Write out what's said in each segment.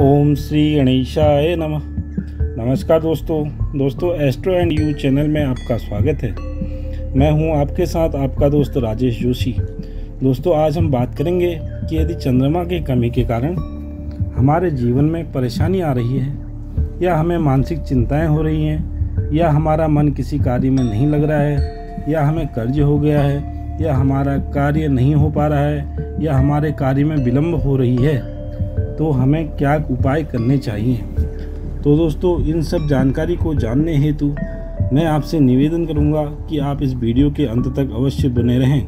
ओम श्री गणेशाय नमः। नमस्कार दोस्तों। दोस्तों एस्ट्रो एंड यू चैनल में आपका स्वागत है। मैं हूँ आपके साथ आपका दोस्त राजेश जोशी। दोस्तों, आज हम बात करेंगे कि यदि चंद्रमा की कमी के कारण हमारे जीवन में परेशानी आ रही है, या हमें मानसिक चिंताएँ हो रही हैं, या हमारा मन किसी कार्य में नहीं लग रहा है, या हमें कर्ज हो गया है, या हमारा कार्य नहीं हो पा रहा है, या हमारे कार्य में विलम्ब हो रही है तो हमें क्या उपाय करने चाहिए? तो दोस्तों, इन सब जानकारी को जानने हेतु मैं आपसे निवेदन करूँगा कि आप इस वीडियो के अंत तक अवश्य बने रहें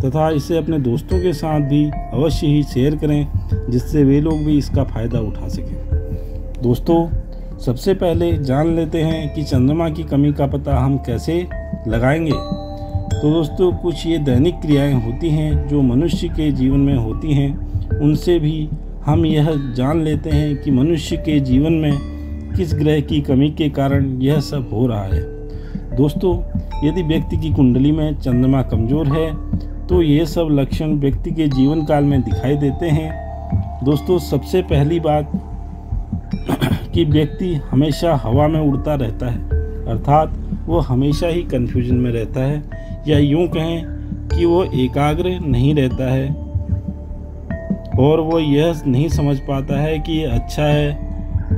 तथा इसे अपने दोस्तों के साथ भी अवश्य ही शेयर करें, जिससे वे लोग भी इसका फ़ायदा उठा सकें। दोस्तों, सबसे पहले जान लेते हैं कि चंद्रमा की कमी का पता हम कैसे लगाएँगे। तो दोस्तों, कुछ ये दैनिक क्रियाएँ होती हैं जो मनुष्य के जीवन में होती हैं, उनसे भी हम यह जान लेते हैं कि मनुष्य के जीवन में किस ग्रह की कमी के कारण यह सब हो रहा है। दोस्तों, यदि व्यक्ति की कुंडली में चंद्रमा कमज़ोर है तो ये सब लक्षण व्यक्ति के जीवन काल में दिखाई देते हैं। दोस्तों, सबसे पहली बात कि व्यक्ति हमेशा हवा में उड़ता रहता है, अर्थात वो हमेशा ही कन्फ्यूज़न में रहता है, या यूँ कहें कि वो एकाग्र नहीं रहता है। और वो यह नहीं समझ पाता है कि ये अच्छा है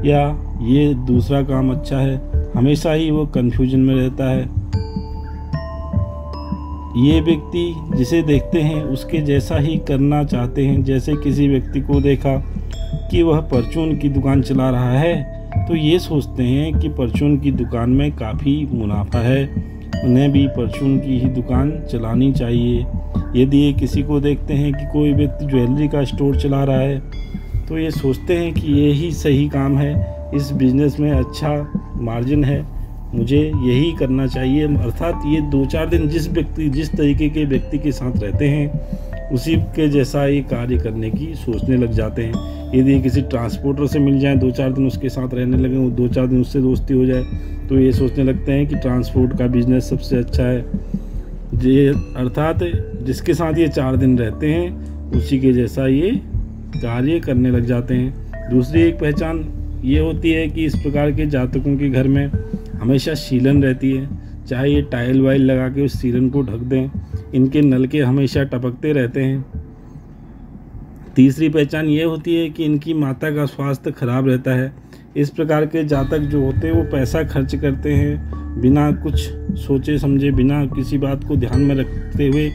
या ये दूसरा काम अच्छा है। हमेशा ही वो कन्फ्यूज़न में रहता है। ये व्यक्ति जिसे देखते हैं, उसके जैसा ही करना चाहते हैं। जैसे किसी व्यक्ति को देखा कि वह परचून की दुकान चला रहा है तो ये सोचते हैं कि परचून की दुकान में काफ़ी मुनाफा है। उन्हें भी परचून की ही दुकान चलानी चाहिए। यदि ये किसी को देखते हैं कि कोई व्यक्ति ज्वेलरी का स्टोर चला रहा है तो ये सोचते हैं कि ये ही सही काम है, इस बिज़नेस में अच्छा मार्जिन है। मुझे यही करना चाहिए, अर्थात ये दो चार दिन जिस व्यक्ति, जिस तरीके के व्यक्ति के साथ रहते हैं, उसी के जैसा ये कार्य करने की सोचने लग जाते हैं। यदि किसी ट्रांसपोर्टर से मिल जाए दो चार दिन उसके साथ रहने लगे दो चार दिन उससे दोस्ती हो जाए तो ये सोचने लगते हैं कि ट्रांसपोर्ट का बिज़नेस सबसे अच्छा है। ये अर्थात जिसके साथ ये चार दिन रहते हैं, उसी के जैसा ये कार्य करने लग जाते हैं। दूसरी एक पहचान ये होती है कि इस प्रकार के जातकों के घर में हमेशा शीलन रहती है। चाहे ये टाइल वाइल लगा के उस सीलन को ढक दें, इनके नलके हमेशा टपकते रहते हैं। तीसरी पहचान ये होती है कि इनकी माता का स्वास्थ्य खराब रहता है। इस प्रकार के जातक जो होते हैं, वो पैसा खर्च करते हैं, बिना कुछ सोचे समझे, बिना किसी बात को ध्यान में रखते हुए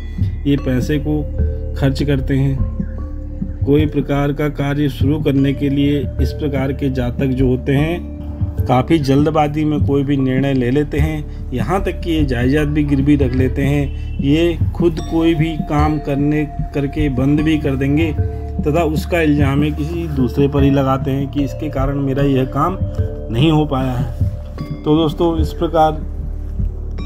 ये पैसे को खर्च करते हैं। कोई प्रकार का कार्य शुरू करने के लिए इस प्रकार के जातक जो होते हैं, काफ़ी जल्दबाजी में कोई भी निर्णय ले लेते हैं। यहाँ तक कि ये जायदाद भी गिरवी रख लेते हैं। ये खुद कोई भी काम करने, करके बंद भी कर देंगे। तथा उसका इल्ज़ाम किसी दूसरे पर ही लगाते हैं कि इसके कारण मेरा यह काम नहीं हो पाया है। तो दोस्तों, इस प्रकार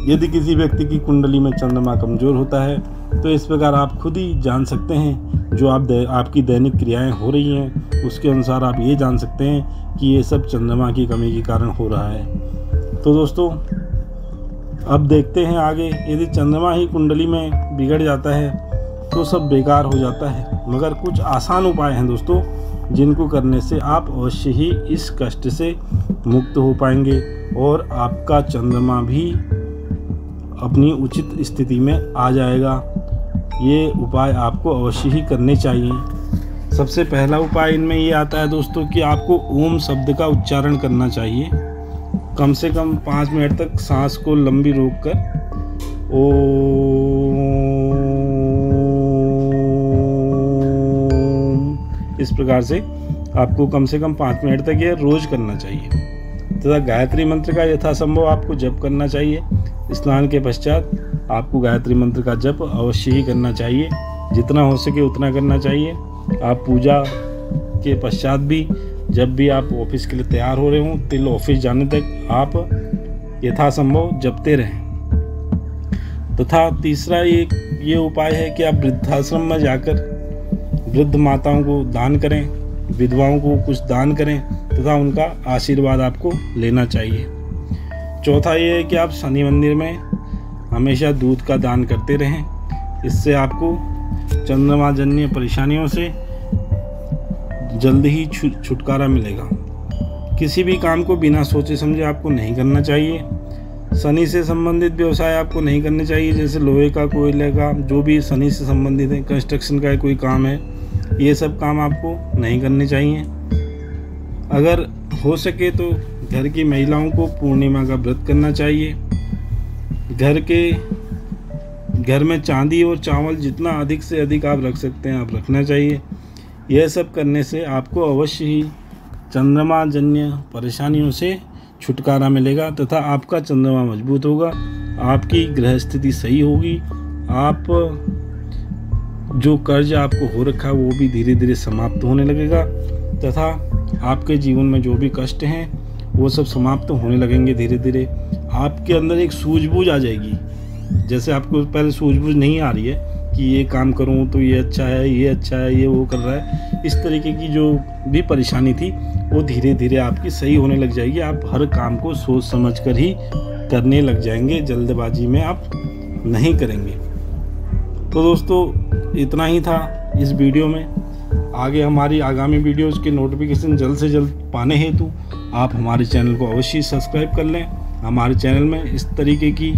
यदि किसी व्यक्ति की कुंडली में चंद्रमा कमज़ोर होता है तो इस प्रकार आप खुद ही जान सकते हैं जो आप आपकी दैनिक क्रियाएँ हो रही हैं, उसके अनुसार आप ये जान सकते हैं कि ये सब चंद्रमा की कमी के कारण हो रहा है। तो दोस्तों, अब देखते हैं आगे, यदि चंद्रमा ही कुंडली में बिगड़ जाता है तो सब बेकार हो जाता है। मगर कुछ आसान उपाय हैं दोस्तों, जिनको करने से आप अवश्य ही इस कष्ट से मुक्त हो पाएँगे और आपका चंद्रमा भी अपनी उचित स्थिति में आ जाएगा। ये उपाय आपको अवश्य ही करने चाहिए। सबसे पहला उपाय इनमें ये आता है दोस्तों कि आपको ओम शब्द का उच्चारण करना चाहिए। कम से कम पाँच मिनट तक सांस को लंबी रोक कर ओ इस प्रकार से आपको कम से कम पाँच मिनट तक ये रोज़ करना चाहिए। तथा गायत्री मंत्र का यथासंभव आपको जप करना चाहिए। स्नान के पश्चात आपको गायत्री मंत्र का जप अवश्य ही करना चाहिए। जितना हो सके उतना करना चाहिए। आप पूजा के पश्चात भी जब भी आप ऑफ़िस के लिए तैयार हो रहे हों तिल ऑफ़िस जाने तक आप यथासंभव जपते रहें। तथा तीसरा ये ये उपाय है कि आप वृद्धाश्रम में जाकर वृद्ध माताओं को दान करें, विधवाओं को कुछ दान करें तथा उनका आशीर्वाद आपको लेना चाहिए। चौथा ये है कि आप शनि मंदिर में हमेशा दूध का दान करते रहें। इससे आपको चंद्रमा जन्य परेशानियों से जल्द ही छुटकारा मिलेगा। किसी भी काम को बिना सोचे समझे आपको नहीं करना चाहिए। शनि से संबंधित व्यवसाय आपको नहीं करने चाहिए, जैसे लोहे का, कोयले का, जो भी शनि से संबंधित है, कंस्ट्रक्शन का कोई काम है ये सब काम आपको नहीं करने चाहिए। अगर हो सके तो घर की महिलाओं को पूर्णिमा का व्रत करना चाहिए। घर के, घर में चांदी और चावल जितना अधिक से अधिक आप रख सकते हैं, आप रखना चाहिए। यह सब करने से आपको अवश्य ही चंद्रमा जन्य परेशानियों से छुटकारा मिलेगा तथा आपका चंद्रमा मज़बूत होगा। आपकी ग्रह स्थिति सही होगी। आप जो कर्ज आपको हो रखा है, वो भी धीरे धीरे समाप्त होने लगेगा। तथा आपके जीवन में जो भी कष्ट हैं, वो सब समाप्त होने लगेंगे धीरे धीरे आपके अंदर एक सूझबूझ आ जाएगी। जैसे आपको पहले सूझबूझ नहीं आ रही है कि ये काम करूँ तो ये अच्छा है, ये अच्छा है, ये वो कर रहा है। इस तरीके की जो भी परेशानी थी, वो धीरे धीरे आपकी सही होने लग जाएगी। आप हर काम को सोच समझ कर ही करने लग जाएँगे। जल्दबाजी में आप नहीं करेंगे। तो दोस्तों इतना ही था इस वीडियो में। आगे हमारी आगामी वीडियोज़ के नोटिफिकेशन जल्द से जल्द पाने हेतु आप हमारे चैनल को अवश्य सब्सक्राइब कर लें। हमारे चैनल में इस तरीके की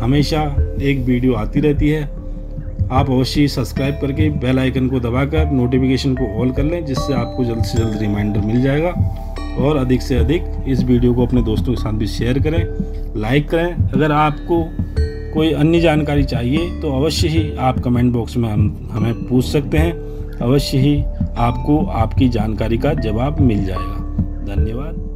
हमेशा एक वीडियो आती रहती है। आप अवश्य सब्सक्राइब करके बेल आइकन को दबाकर नोटिफिकेशन को ऑल कर लें, जिससे आपको जल्द से जल्द रिमाइंडर मिल जाएगा। और अधिक से अधिक इस वीडियो को अपने दोस्तों के साथ भी शेयर करें लाइक करें। अगर आपको कोई अन्य जानकारी चाहिए तो अवश्य ही आप कमेंट बॉक्स में हम, हमें पूछ सकते हैं। अवश्य ही आपको आपकी जानकारी का जवाब मिल जाएगा। धन्यवाद।